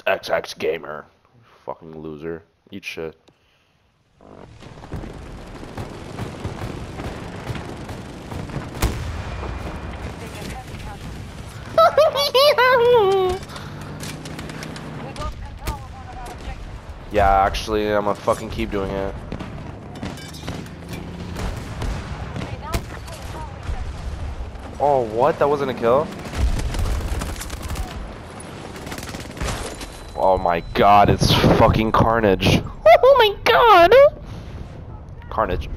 against XX Gamer. Fucking loser. Eat shit. Yeah, actually, I'm gonna fucking keep doing it. Oh, what? That wasn't a kill? Oh my god, it's fucking carnage. Oh my god! Carnage.